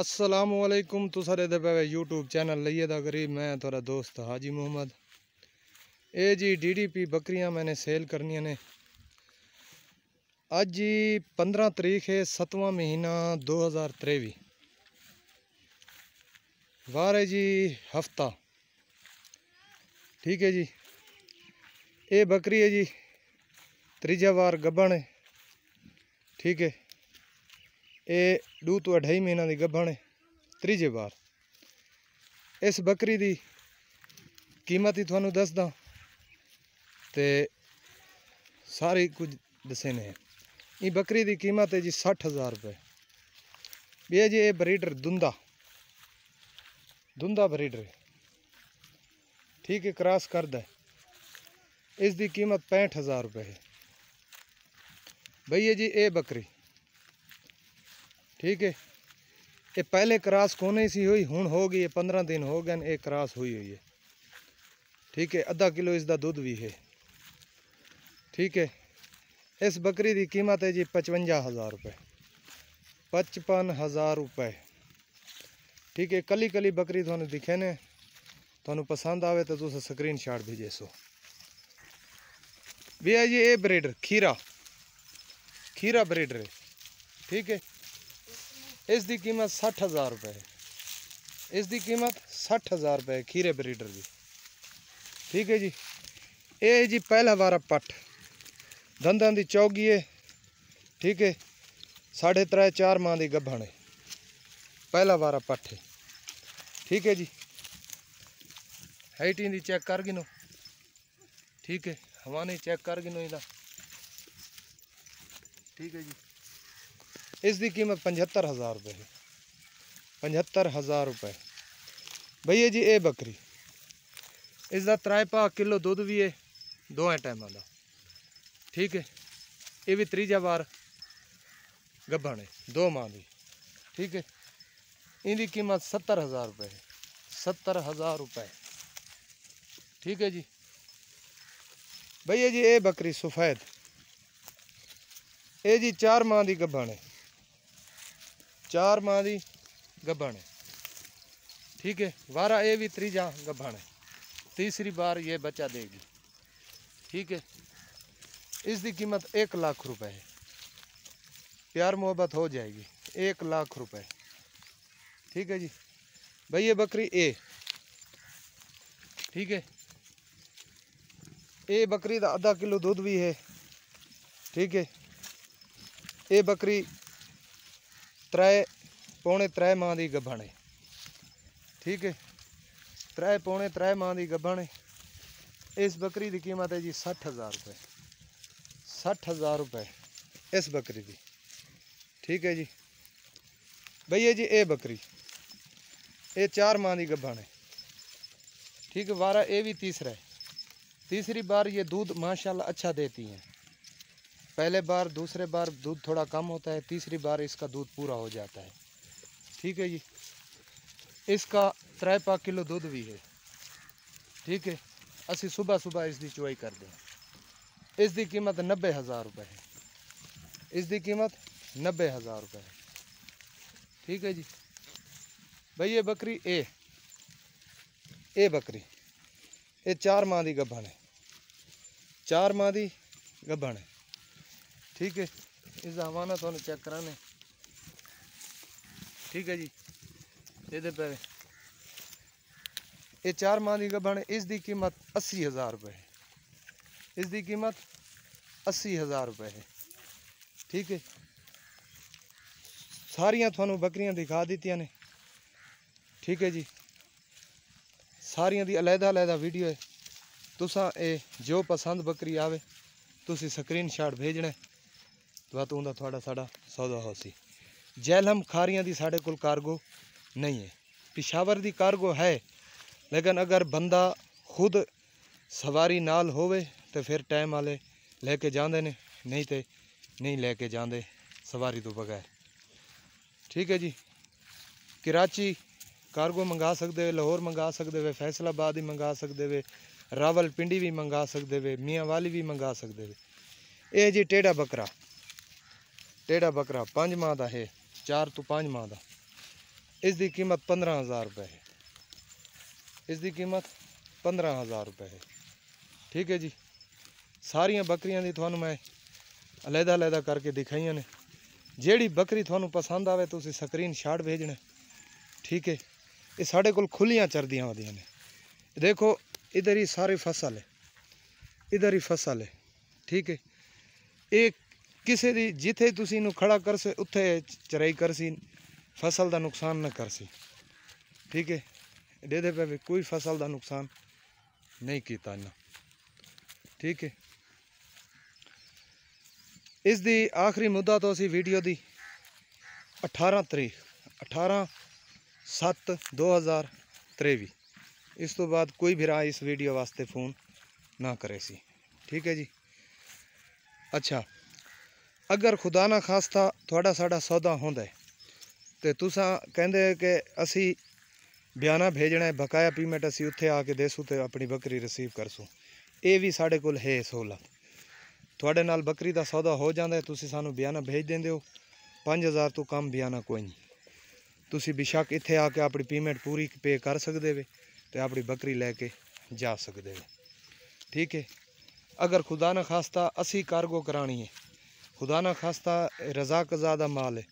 ਅਸਲਾਮ ਵਾਲੇਕੁਮ ਤੁਸੀਂ ਦੇ ਪਏ YouTube ਚੈਨਲ ਲਈਏ ਦਾ ਗਰੀਬ ਮੈਂ ਤੁਹਾਡਾ ਦੋਸਤ ਹਾਜੀ ਮੁਹੰਮਦ ਇਹ ਜੀ DDP ਬੱਕਰੀਆਂ ਮੈਨੇ ਸੇਲ ਕਰਨੀਆਂ ਨੇ ਅੱਜ ਜੀ 15 ਤਰੀਕ ਹੈ 7ਵਾਂ ਮਹੀਨਾ 2023 ਵਾਰ ਹੈ ਜੀ ਹਫਤਾ ਠੀਕ ਹੈ ਜੀ ਇਹ ਬੱਕਰੀ ਹੈ ਜੀ ਤੀਜਾ ਵਾਰ ਗੱਭਣ ਹੈ ਠੀਕ ਹੈ ਇਹ ਡੂ ਤੋਂ ਅਢਾਈ ਮਹੀਨਾ ਦੀ ਗੱਭਣ ਹੈ ਤੀਜੇ ਵਾਰ। ਇਸ ਬੱਕਰੀ ਦੀ ਕੀਮਤ ਹੀ ਤੁਹਾਨੂੰ ਦੱਸਦਾ ਤੇ ਸਾਰੇ ਕੁਝ ਦੱਸੇ ਨੇ। ਇਹ ਬੱਕਰੀ ਦੀ ਕੀਮਤ ਹੈ ਜੀ 60000 ਰੁਪਏ। ਵੀ ਜੀ, ਇਹ ਬਰੀਡਰ ਦੁੰਦਾ। ਦੁੰਦਾ ਬਰੀਡਰ। ਠੀਕ ਹੈ ਕ੍ਰਾਸ ਕਰਦਾ ਇਸ ਦੀ ਕੀਮਤ 65000 ਰੁਪਏ ਹੈ। ਭਈਏ ਜੀ, ਇਹ ਬੱਕਰੀ। ਠੀਕ ਹੈ। ਇਹ ਪਹਿਲੇ ਕ੍ਰਾਸ ਕੋਨੇ ਸੀ ਹੋਈ, ਹੁਣ ਹੋ ਗਈ ਹੈ 15 ਦਿਨ ਹੋ ਗਏ ਨੇ, ਇਹ ਕ੍ਰਾਸ ਹੋਈ ਹੋਈ ਹੈ। ਠੀਕ ਹੈ, ਅੱਧਾ ਕਿਲੋ ਇਸ ਦਾ ਦੁੱਧ ਵੀ ਹੈ। ਠੀਕ ਹੈ, ਇਸ ਬੱਕਰੀ ਦੀ ਕੀਮਤ ਹੈ ਜੀ 55000 ਰੁਪਏ। 55000 ਰੁਪਏ। ਠੀਕ ਹੈ ਕੱਲੀ ਕੱਲੀ ਬੱਕਰੀ ਤੁਹਾਨੂੰ ਦਿਖੇ ਨੇ। ਤੁਹਾਨੂੰ ਪਸੰਦ ਆਵੇ ਤਾਂ ਤੁਸੀਂ ਸਕਰੀਨਸ਼ਾਟ ਭੇਜੇ ਸੋ ਵੀ ਹੈ ਜੀ, ਇਹ ਬਰੀਡਰ ਖੀਰਾ। ਖੀਰਾ ਬਰੀਡਰ ਹੈ। ਠੀਕ ਹੈ ਇਸ ਦੀ ਕੀਮਤ 60000 ਰੁਪਏ ਇਸ ਦੀ ਕੀਮਤ 60000 ਰੁਪਏ ਖੀਰੇ ਬਰੀਡਰ ਦੀ। ਠੀਕ ਹੈ ਜੀ। ਇਹ ਜੀ ਪਹਿਲਾ ਵਾਰਾ ਪੱਟ ਦੰਦਾਂ ਦੀ ਚੌਗੀ ਹੈ ਠੀਕ ਹੈ। ਸਾਢੇ ਤਰੇ ਚਾਰ ਮਾਂ ਦੀ ਗੱਭਣ ਹੈ ਪਹਿਲਾ ਵਾਰਾ ਪੱਟ ਹੈ ਠੀਕ ਹੈ ਜੀ। ਹਾਈਟ ਦੀ ਚੈੱਕ ਕਰ ਗਿਨੋ ਠੀਕ ਹੈ। ਹਵਾ ਨੇ ਚੈੱਕ ਕਰ ਗਿਨੋ ਇਹਦਾ। ਠੀਕ ਹੈ ਜੀ। ਇਸ ਦੀ ਕੀਮਤ 75000 ਰੁਪਏ ਹੈ। 75000 ਰੁਪਏ। ਭਈਏ ਜੀ ਇਹ ਬੱਕਰੀ। ਇਸ ਦਾ ਤਰਾਇ ਪਾ ਕਿਲੋ ਦੁੱਧ ਵੀ ਹੈ ਦੋਹਾਂ ਟਾਈਮਾਂ ਦਾ। ਠੀਕ ਹੈ ਇਹ ਵੀ ਤੀਜਾ ਵਾਰ ਗੱਭਣ ਹੈ ਦੋ ਮਾਂ ਦੀ। ਠੀਕ ਹੈ ਇਹਦੀ ਕੀਮਤ 70000 ਰੁਪਏ ਹੈ। 70000 ਰੁਪਏ। ਠੀਕ ਹੈ ਜੀ। ਭਈਆ ਜੀ ਇਹ ਬੱਕਰੀ ਸਫੈਦ। ਇਹ ਜੀ ਚਾਰ ਮਾਂ ਦੀ ਗੱਭਣ ਹੈ 4 ਮਾਹ ਦੀ ਗੱਭਣ ਹੈ ठीक है वारा ये भी त्रीजा गभान है तीसरी बार ये बच्चा देगी ठीक है इसकी कीमत एक लाख रुपए है प्यार मोहब्बत हो जाएगी एक लाख रुपए ठीक है जी भाई ये बकरी ए ठीक है ये बकरी का आधा किलो दूध भी है ठीक है ये बकरी त्रै पौने त्रै माह की गभण है ਠੀਕ ਹੈ ਤਰੇ ਪੌਣੇ ਤਰੇ ਮਾਹ ਦੀ ਗੱਭਣ ਹੈ ਇਸ ਬੱਕਰੀ ਦੀ ਕੀਮਤ ਹੈ ਜੀ 60000 ਰੁਪਏ 60000 ਰੁਪਏ ਇਸ ਬੱਕਰੀ ਦੀ ਠੀਕ ਹੈ ਜੀ ਭਈਏ ਜੀ ਇਹ ਬੱਕਰੀ ਇਹ 4 ਮਾਹ ਦੀ ਗੱਭਣ ਹੈ ठीक है वारा ये भी तीसरा है तीसरी बार ये दूध माशाल्लाह अच्छा देती हैं पहले बार दूसरे बार दूध थोड़ा कम होता है तीसरी बार इसका दूध पूरा हो जाता है ठीक है जी इसका त्रै पा किलो दूध भी है ठीक है ਅਸੀਂ ਸਵੇਰ ਸਵੇਰ ਇਸ ਦੀ ਚੁਆਈ ਕਰਦੇ ਹਾਂ ਇਸ ਦੀ ਕੀਮਤ 90000 ਰੁਪਏ ਹੈ ਇਸ ਦੀ ਕੀਮਤ 90000 ਰੁਪਏ ਹੈ ਠੀਕ ਹੈ ਜੀ ਭਈ ਇਹ ਬੱਕਰੀ ਇਹ ਇਹ ਬੱਕਰੀ ਇਹ 4 ਮਾਹ ਦੀ ਗੱਭਣ ਹੈ 4 ਮਾਹ ਦੀ ਗੱਭਣ ਹੈ ਠੀਕ ਹੈ। ਇਸ ਦਾ ਹਵਾਨਾ ਤੁਹਾਨੂੰ ਚੈੱਕ ਕਰਾਣੇ ਠੀਕ ਹੈ ਜੀ। ਇਹਦੇ ਪੈ ਇਹ 4 ਮਾਹ ਦੀ ਗੱਭਣ, ਇਸ ਦੀ ਕੀਮਤ 80000 ਰੁਪਏ ਹੈ। ਇਸ ਦੀ ਕੀਮਤ 80000 ਰੁਪਏ ਹੈ। ਠੀਕ ਹੈ। ਸਾਰੀਆਂ ਤੁਹਾਨੂੰ ਬੱਕਰੀਆਂ ਦਿਖਾ ਦਿੱਤੀਆਂ ਨੇ। ਠੀਕ ਹੈ ਜੀ। ਸਾਰੀਆਂ ਦੀ ਅਲੱਗਾ ਅਲੱਗਾ ਵੀਡੀਓ ਹੈ। ਤੁਸੀਂ ਇਹ ਜੋ ਪਸੰਦ ਬੱਕਰੀ ਆਵੇ, ਤੁਸੀਂ ਸਕਰੀਨਸ਼ਾਟ ਭੇਜਣਾ ਤਾਂ ਉਹਦਾ ਤੁਹਾਡਾ ਸਾਡਾ ਸੌਦਾ ਹੋ ਸੀ। ਜੈਲਮ ਖਾਰੀਆਂ ਦੀ ਸਾਡੇ ਕੋਲ ਕਾਰਗੋ ਨਹੀਂ ਹੈ। ਪਿਸ਼ਾਵਰ ਦੀ ਕਾਰਗੋ ਹੈ, ਲੇਕਿਨ ਅਗਰ ਬੰਦਾ ਖੁਦ ਸਵਾਰੀ ਨਾਲ ਹੋਵੇ ਤੇ ਫਿਰ ਟਾਈਮ ਵਾਲੇ ਲੈ ਕੇ ਜਾਂਦੇ ਨੇ, ਨਹੀਂ ਤੇ ਨਹੀਂ ਲੈ ਕੇ ਜਾਂਦੇ ਸਵਾਰੀ ਤੋਂ ਬਗੈਰ। ਠੀਕ ਹੈ ਜੀ। ਕਰਾਚੀ ਕਾਰਗੋ ਮੰਗਾ ਸਕਦੇ ਵੇ ਲਾਹੌਰ ਮੰਗਾ ਸਕਦੇ ਹੋ ਫੈਸਲਾਬਾਦ ਹੀ ਮੰਗਾ ਸਕਦੇ ਵੇ ਰਾਵਲਪਿੰਡੀ ਵੀ ਮੰਗਾ ਸਕਦੇ ਵੇ ਮੀਆਂਵਾਲੀ ਵੀ ਮੰਗਾ ਸਕਦੇ ਵੇ ਇਹ ਜੀ ਟੇਡਾ ਬੱਕਰਾ। ਟੇਡਾ ਬੱਕਰਾ ਪੰਜ ਮਾਹ ਦਾ ਹੈ 4 ਤੋਂ 5 ਮਾਹ ਦਾ। ਇਸ ਦੀ ਕੀਮਤ 15000 ਰੁਪਏ ਹੈ। ਇਸ ਦੀ ਕੀਮਤ 15000 ਰੁਪਏ ਹੈ। ਠੀਕ ਹੈ ਜੀ। ਸਾਰੀਆਂ ਬੱਕਰੀਆਂ ਦੀ ਤੁਹਾਨੂੰ ਮੈਂ ਅਲੱਗਾ ਅਲੱਗਾ ਕਰਕੇ ਦਿਖਾਈਆਂ ਨੇ। ਜਿਹੜੀ ਬੱਕਰੀ ਤੁਹਾਨੂੰ ਪਸੰਦ ਆਵੇ, ਤੁਸੀਂ ਸਕਰੀਨ ਸ਼ਾਟ ਭੇਜਣਾ। ਠੀਕ ਹੈ। ਇਹ ਸਾਡੇ ਕੋਲ ਖੁੱਲੀਆਂ ਚਰਦੀਆਂ ਆਉਂਦੀਆਂ ਨੇ। ਦੇਖੋ, ਇਧਰ ਹੀ ਸਾਰੀ ਫਸਲ ਹੈ। ਇਧਰ ਹੀ ਫਸਲ ਹੈ। ਠੀਕ ਹੈ। ਇਹ ਕਿਸੇ ਦੀ ਜਿੱਥੇ ਤੁਸੀਂ ਇਹਨੂੰ ਖੜਾ ਕਰ ਸੇ, ਉੱਥੇ ਚਰਾਈ ਕਰ ਸੀ, ਫਸਲ ਦਾ ਨੁਕਸਾਨ ਨਾ ਕਰ ਸੀ। ਠੀਕ ਹੈ? ਇਹਦੇ ਪੇ ਵੀ ਕੋਈ ਫਸਲ ਦਾ ਨੁਕਸਾਨ ਨਹੀਂ ਕੀਤਾ ਇਹਨਾਂ। ਠੀਕ ਹੈ? ਇਸ ਦੀ ਆਖਰੀ ਮੁੱਦਾ ਤੋਂ ਅਸੀਂ ਵੀਡੀਓ ਦੀ 18 ਤਰੀਕ 18 7 2023 ਇਸ ਤੋਂ ਬਾਅਦ ਕੋਈ ਵੀ ਰਾ ਇਸ ਵੀਡੀਓ ਵਾਸਤੇ ਫੋਨ ਨਾ ਕਰੇ ਸੀ। ਠੀਕ ਹੈ ਜੀ? ਅੱਛਾ। ਅਗਰ ਖੁਦਾ ਨਾ ਖਾਸਤਾ ਤੁਹਾਡਾ ਸਾਡਾ ਸੌਦਾ ਹੁੰਦਾ ਹੈ। ਤੇ ਤੁਸੀਂ ਕਹਿੰਦੇ ਕਿ ਅਸੀਂ ਬਿਆਨਾ ਭੇਜਣਾ ਹੈ, ਬਕਾਇਆ ਪੇਮੈਂਟ ਅਸੀਂ ਉੱਥੇ ਆ ਕੇ ਦੇਸੂ ਤੇ ਆਪਣੀ ਬੱਕਰੀ ਰਿਸੀਵ ਕਰਸੂ ਇਹ ਵੀ ਸਾਡੇ ਕੋਲ ਹੈ ਸਹੂਲਤ। ਤੁਹਾਡੇ ਨਾਲ ਬੱਕਰੀ ਦਾ ਸੌਦਾ ਹੋ ਜਾਂਦਾ ਤੁਸੀਂ ਸਾਨੂੰ ਬਿਆਨਾ ਭੇਜ ਦਿੰਦੇ ਹੋ। 5000 ਤੋਂ ਕਮ ਬਿਆਨਾ ਕੋਈ ਨਹੀਂ। ਤੁਸੀਂ ਬਿਸ਼ੱਕ ਇੱਥੇ ਆ ਕੇ ਆਪਣੀ ਪੇਮੈਂਟ ਪੂਰੀ ਪੇ ਕਰ ਸਕਦੇ ਵੇ ਤੇ ਆਪਣੀ ਬੱਕਰੀ ਲੈ ਕੇ ਜਾ ਸਕਦੇ ਵੇ। ਠੀਕ ਹੈ। ਅਗਰ ਖੁਦਾ ਨਾ ਖਾਸਤਾ, ਅਸੀਂ ਕਾਰਗੋ ਕਰਾਣੀ ਹੈ। ਖੁਦਾ ਨਾ ਖਾਸਤਾ ਇਹ ਰਜ਼ਾ ਕਜ਼ਾ ਦਾ ਮਾਲ ਹੈ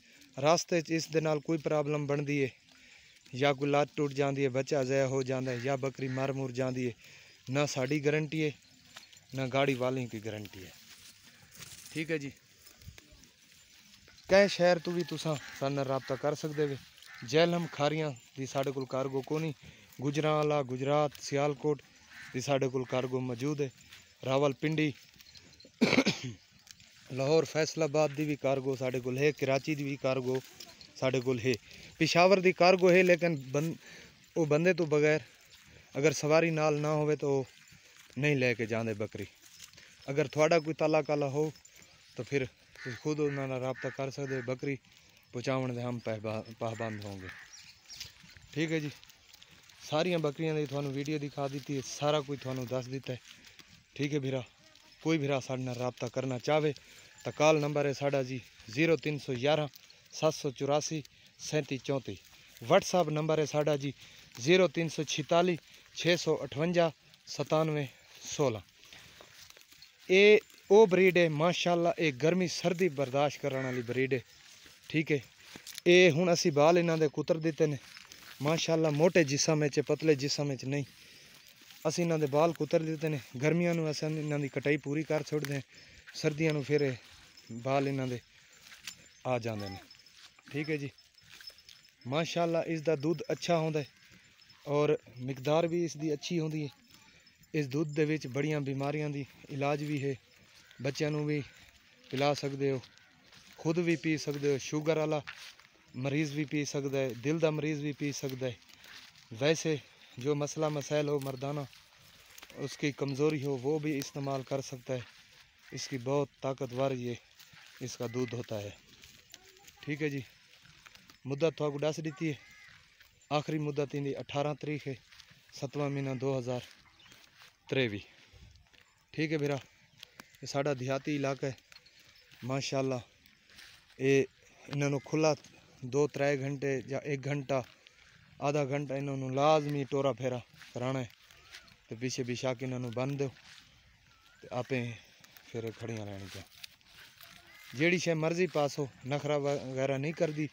ਰਾਸਤੇ 'ਚ ਇਸ ਦੇ ਨਾਲ ਕੋਈ ਪ੍ਰੋਬਲਮ ਬਣਦੀ ਹੈ ਜਾਂ ਕੋਈ ਲੱਤ ਟੁੱਟ ਜਾਂਦੀ ਹੈ ਬੱਚਾ ਜ਼aya ਹੋ ਜਾਂਦਾ ਹੈ ਜਾਂ ਬੱਕਰੀ ਮਰ ਮੁਰ ਜਾਂਦੀ ਹੈ ਨਾ ਸਾਡੀ ਗਾਰੰਟੀ ਹੈ ਨਾ ਗਾੜੀ ਵਾਲਿਆਂ ਦੀ ਗਾਰੰਟੀ ਹੈ ਠੀਕ ਹੈ ਜੀ। ਕੈ ਸ਼ਹਿਰ ਤੋਂ ਵੀ ਤੁਸੀਂ ਸਾਡੇ ਨਾਲ ਰਾਬਤਾ ਕਰ ਸਕਦੇ ਵੇ। ਜੈਲਮ ਖਾਰੀਆਂ ਦੀ ਸਾਡੇ ਕੋਲ ਕਾਰਗੋ ਕੋਨੀ। ਗੁਜਰਾਂਵਾਲਾ ਗੁਜਰਾਤ, ਸਿਆਲਕੋਟ ਦੀ ਸਾਡੇ ਕੋਲ ਕਾਰਗੋ ਮੌਜੂਦ ਹੈ ਰਾਵਲਪਿੰਡੀ ਲਾਹੌਰ ਫੈਸਲਾਬਾਦ ਦੀ ਵੀ ਕਾਰਗੋ ਸਾਡੇ ਕੋਲ ਹੈ, ਕਰਾਚੀ ਦੀ ਵੀ ਕਾਰਗੋ ਸਾਡੇ ਕੋਲ ਹੈ। ਪਿਸ਼ਾਵਰ ਦੀ ਕਾਰਗੋ ਹੈ, ਲੇਕਿਨ ਬੰ, ਉਹ ਬੰਦੇ ਤੋਂ ਬਗੈਰ ਅਗਰ ਸਵਾਰੀ ਨਾਲ ਨਾ ਹੋਵੇ ਤਾਂ ਉਹ ਨਹੀਂ ਲੈ ਕੇ ਜਾਂਦੇ ਬੱਕਰੀ। ਅਗਰ ਤੁਹਾਡਾ ਕੋਈ ਤਾਲਾ ਕਾਲਾ ਹੋ ਤਾਂ ਫਿਰ ਤੁਸੀਂ ਖੁਦ ਉਹਨਾਂ ਨਾਲ ਰਾਬਤਾ ਕਰ ਸਕਦੇ ਬੱਕਰੀ ਪਹੁੰਚਾਉਣ ਦੇ ਹਮ ਪਹਿਬਾ- ਪਾਬੰਦ ਹੋਵਾਂਗੇ। ਠੀਕ ਹੈ ਜੀ। ਸਾਰੀਆਂ ਬੱਕਰੀਆਂ ਦੀ ਤੁਹਾਨੂੰ ਵੀਡੀਓ ਦਿਖਾ ਦਿੱਤੀ ਹੈ, ਸਾਰਾ ਕੁਝ ਤੁਹਾਨੂੰ ਦੱਸ ਦਿੱਤਾ ਹੈ। ਠੀਕ ਹੈ ਵੀਰਾ। ਕੋਈ ਵੀਰਾ ਸਾਡੇ ਨਾਲ ਰਾਬਤਾ ਕਰਨਾ ਚਾਹਵੇ ਤਾਂ ਕਾਲ ਨੰਬਰ ਹੈ ਸਾਡਾ ਜੀ 0311 784 3734 WhatsApp ਨੰਬਰ ਹੈ ਸਾਡਾ ਜੀ 0346 658 97 16 ਇਹ ਉਹ ਬਰੀਡ ਹੈ ਮਾਸ਼ਾਅੱਲਾ ਇਹ ਗਰਮੀ ਸਰਦੀ ਬਰਦਾਸ਼ਤ ਕਰਨ ਵਾਲੀ ਬਰੀਡ ਹੈ ਠੀਕ ਹੈ ਇਹ ਹੁਣ ਅਸੀਂ ਬਾਲ ਇਹਨਾਂ ਦੇ ਕੁਤਰ ਦਿੱਤੇ ਨੇ ਮਾਸ਼ਾਅੱਲਾ ਮੋਟੇ ਜਿਸਮ ਵਿੱਚ ਪਤਲੇ ਜਿਸਮ ਵਿੱਚ ਨਹੀਂ ਅਸੀਂ ਇਹਨਾਂ ਦੇ ਬਾਲ ਕੁਤਰ ਦਿੱਤੇ ਨੇ। ਗਰਮੀਆਂ ਨੂੰ ਅਸੀਂ ਇਹਨਾਂ ਦੀ ਕਟਾਈ ਪੂਰੀ ਕਰ ਛੱਡਦੇ ਹਾਂ। ਸਰਦੀਆਂ ਨੂੰ ਫਿਰ ਇਹ ਬਾਲ ਇਹਨਾਂ ਦੇ ਆ ਜਾਂਦੇ ਨੇ। ਠੀਕ ਹੈ ਜੀ। ਮਾਸ਼ਾਅੱਲਾ, ਇਸ ਦਾ ਦੁੱਧ ਅੱਛਾ ਹੁੰਦਾ ਹੈ ਔਰ ਮਿਕਦਾਰ ਵੀ ਇਸ ਦੀ ਅੱਛੀ ਹੁੰਦੀ ਹੈ। ਇਸ ਦੁੱਧ ਦੇ ਵਿੱਚ ਬੜੀਆਂ ਬਿਮਾਰੀਆਂ ਦੀ ਇਲਾਜ ਵੀ ਹੈ। ਬੱਚਿਆਂ ਨੂੰ ਵੀ ਪਿਲਾ ਸਕਦੇ ਹੋ। ਖੁਦ ਵੀ ਪੀ ਸਕਦੇ ਹੋ। ਸ਼ੂਗਰ ਵਾਲਾ ਮਰੀਜ਼ ਵੀ ਪੀ ਸਕਦਾ ਹੈ। ਦਿਲ ਦਾ ਮਰੀਜ਼ ਵੀ ਪੀ ਸਕਦਾ ਹੈ। ਵੈਸੇ जो मसला मसाइल हो, मर्दाना, उसकी कमज़ोरी हो, वो भी इस्तेमाल कर सकता है। इसकी बहुत ताकतवर ये, इसका दूध होता है। ठीक है जी। मुद्दत थोड़ा दस दी है। आखिरी मुद्दत इनकी अठारह तरीक है, सतवा महीना दो हज़ार त्रेवी। ठीक है मेरा ये साड़ा देहाती इलाका है। माशाल्लाह, ये इन्होंने खुला दो त्रै घंटे या एक घंटा ਆਧਾ ਘੰਟਾ ਇਹਨਾਂ ਨੂੰ ਲਾਜ਼ਮੀ ਟੋਰਾ ਫੇਰਾ ਕਰਾਣਾ ਹੈ ਤੇ ਪਿੱਛੇ ਵਿਛਾ ਕੇ ਇਹਨਾਂ ਨੂੰ ਬੰਨ ਦਿਓ ਤੇ ਆਪੇ ਫਿਰ ਇਹ ਖੜੀਆਂ ਰਹਿਣਗੀਆਂ ਜਿਹੜੀ ਸ਼ੇ ਮਰਜ਼ੀ ਪਾਸੋ ਨਖਰਾ ਵਗੈਰਾ ਨਹੀਂ ਕਰਦੀ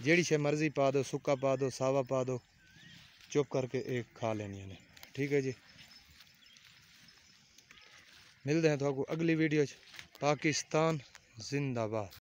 ਜਿਹੜੀ ਸ਼ੇ ਮਰਜ਼ੀ ਪਾ ਦਿਓ ਸੁੱਕਾ ਪਾ ਦਿਓ ਸਾਵਾ ਪਾ ਦਿਓ ਚੁੱਪ ਕਰਕੇ ਇਹ ਖਾ ਲੈਣੀਆਂ ਨੇ ਠੀਕ ਹੈ ਜੀ ਮਿਲਦੇ ਹਾਂ ਤੁਹਾਨੂੰ ਅਗਲੀ ਵੀਡੀਓ 'ਚ ਪਾਕਿਸਤਾਨ ਜ਼ਿੰਦਾਬਾਦ